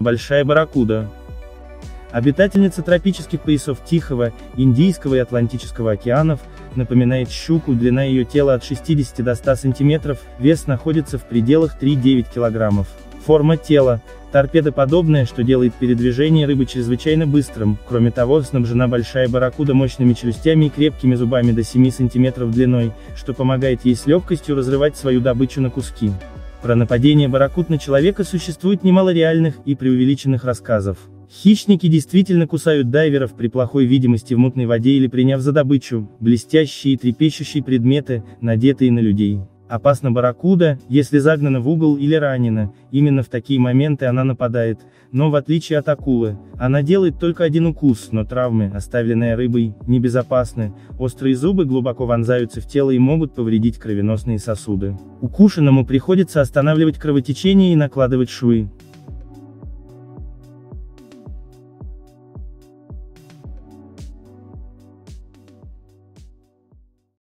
Большая барракуда. Обитательница тропических поясов Тихого, Индийского и Атлантического океанов, напоминает щуку, длина ее тела от 60 до 100 см, вес находится в пределах 3-9 кг. Форма тела, торпедоподобная, что делает передвижение рыбы чрезвычайно быстрым, кроме того, снабжена большая барракуда мощными челюстями и крепкими зубами до 7 см длиной, что помогает ей с легкостью разрывать свою добычу на куски. Про нападение барракуд на человека существует немало реальных и преувеличенных рассказов. Хищники действительно кусают дайверов при плохой видимости в мутной воде или приняв за добычу, блестящие и трепещущие предметы, надетые на людей. Опасна барракуда, если загнана в угол или ранена, именно в такие моменты она нападает, но в отличие от акулы, она делает только один укус, но травмы, оставленные рыбой, небезопасны, острые зубы глубоко вонзаются в тело и могут повредить кровеносные сосуды. Укушенному приходится останавливать кровотечение и накладывать швы.